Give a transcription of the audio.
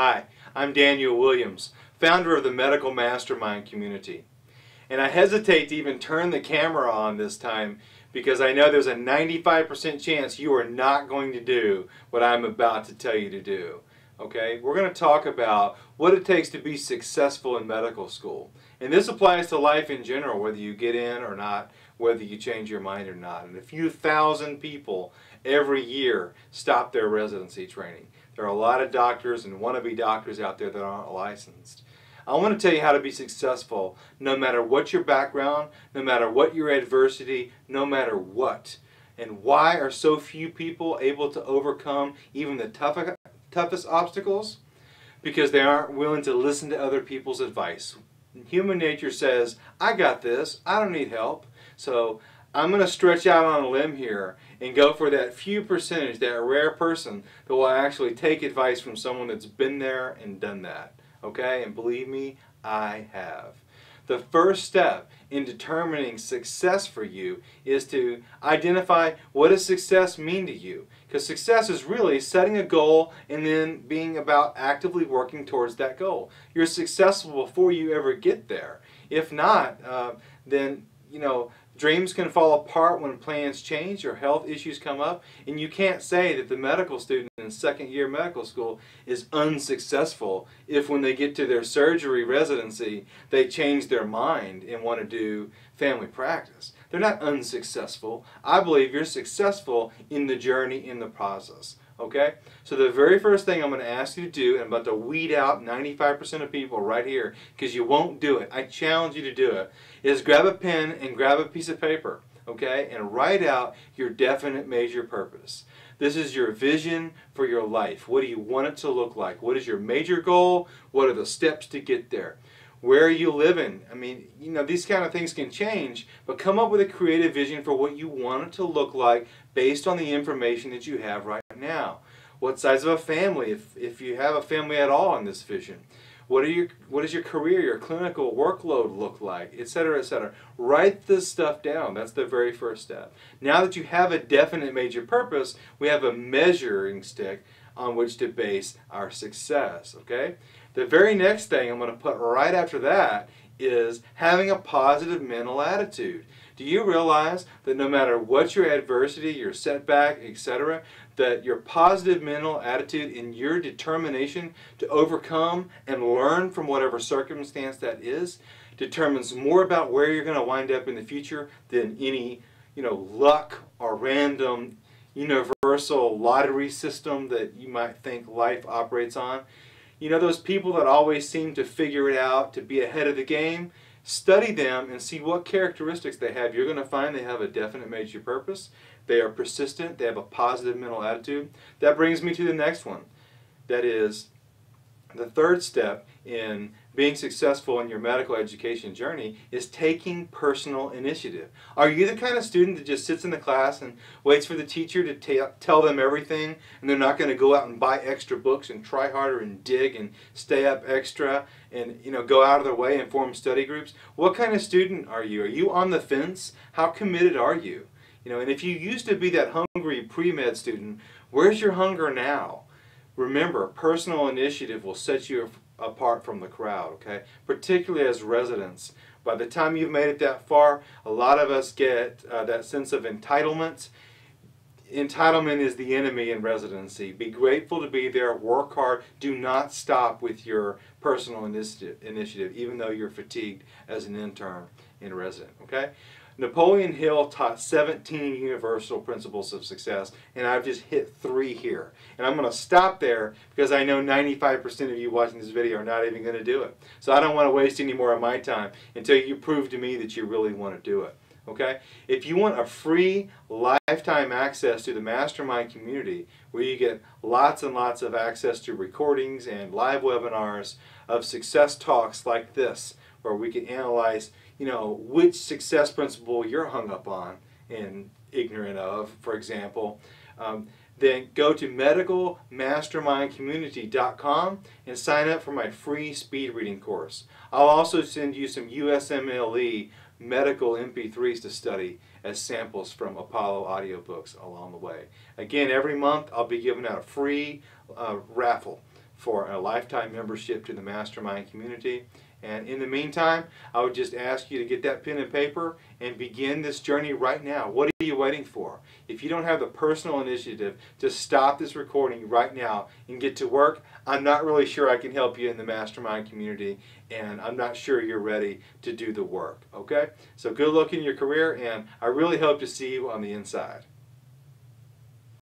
Hi, I'm Daniel Williams, founder of the Medical Mastermind community. And I hesitate to even turn the camera on this time because I know there's a 95% chance you are not going to do what I'm about to tell you to do. Okay, we're going to talk about what it takes to be successful in medical school. And this applies to life in general, whether you get in or not, whether you change your mind or not. And a few thousand people every year stop their residency training. There are a lot of doctors and wannabe doctors out there that aren't licensed. I want to tell you how to be successful no matter what your background, no matter what your adversity, no matter what. And why are so few people able to overcome even the tough, toughest obstacles? Because they aren't willing to listen to other people's advice. Human nature says, I got this, I don't need help. So I'm going to stretch out on a limb here and go for that few percentage, that rare person that will actually take advice from someone that's been there and done that. Okay? And believe me, I have. The first step in determining success for you is to identify what does success mean to you. Because success is really setting a goal and then being about actively working towards that goal. You're successful before you ever get there. If not, uh, then you know Dreams can fall apart when plans change or health issues come up, and you can't say that the medical student in second year medical school is unsuccessful if when they get to their surgery residency, they change their mind and want to do family practice. They're not unsuccessful. I believe you're successful in the journey, in the process. Okay? So the very first thing I'm going to ask you to do, and I'm about to weed out 95% of people right here because you won't do it. I challenge you to do it, is grab a pen and grab a piece of paper, okay, and write out your definite major purpose. This is your vision for your life. What do you want it to look like? What is your major goal? What are the steps to get there? Where are you living? I mean, you know, these kind of things can change, but come up with a creative vision for what you want it to look like based on the information that you have right now. What size of a family, if, if you have a family at all in this vision. What, are your, what does your career, your clinical workload look like, etc., etc. Write this stuff down. That's the very first step. Now that you have a definite major purpose, we have a measuring stick on which to base our success, okay? The very next thing I'm going to put right after that is having a positive mental attitude. Do you realize that no matter what your adversity, your setback, etc., that your positive mental attitude and your determination to overcome and learn from whatever circumstance that is determines more about where you're going to wind up in the future than any, you know, luck or random universal lottery system that you might think life operates on. You know those people that always seem to figure it out, to be ahead of the game? Study them and see what characteristics they have. You're going to find they have a definite major purpose. They are persistent. They have a positive mental attitude. That brings me to the next one. That is the third step in being successful in your medical education journey is taking personal initiative. Are you the kind of student that just sits in the class and waits for the teacher to tell them everything and they're not going to go out and buy extra books and try harder and dig and stay up extra and you know go out of their way and form study groups? What kind of student are you? Are you on the fence? How committed are you? You know, and if you used to be that hungry pre-med student, where's your hunger now? Remember, personal initiative will set you apart from the crowd, okay? Particularly as residents. By the time you've made it that far, a lot of us get uh, that sense of entitlement. Entitlement is the enemy in residency. Be grateful to be there, work hard, do not stop with your personal initiative, even though you're fatigued as an intern in resident, okay? Napoleon Hill taught 17 universal principles of success, and I've just hit three here. And I'm going to stop there because I know 95% of you watching this video are not even going to do it. So I don't want to waste any more of my time until you prove to me that you really want to do it. Okay? If you want a free lifetime access to the mastermind community where you get lots and lots of access to recordings and live webinars of success talks like this, where we can analyze you know, which success principle you're hung up on and ignorant of, for example, um, then go to medicalmastermindcommunity.com and sign up for my free speed reading course. I'll also send you some USMLE medical MP3s to study as samples from Apollo audiobooks along the way. Again, every month I'll be giving out a free uh, raffle for a lifetime membership to the mastermind community. And in the meantime, I would just ask you to get that pen and paper and begin this journey right now. What are you waiting for? If you don't have the personal initiative to stop this recording right now and get to work, I'm not really sure I can help you in the mastermind community and I'm not sure you're ready to do the work. Okay? So good luck in your career and I really hope to see you on the inside.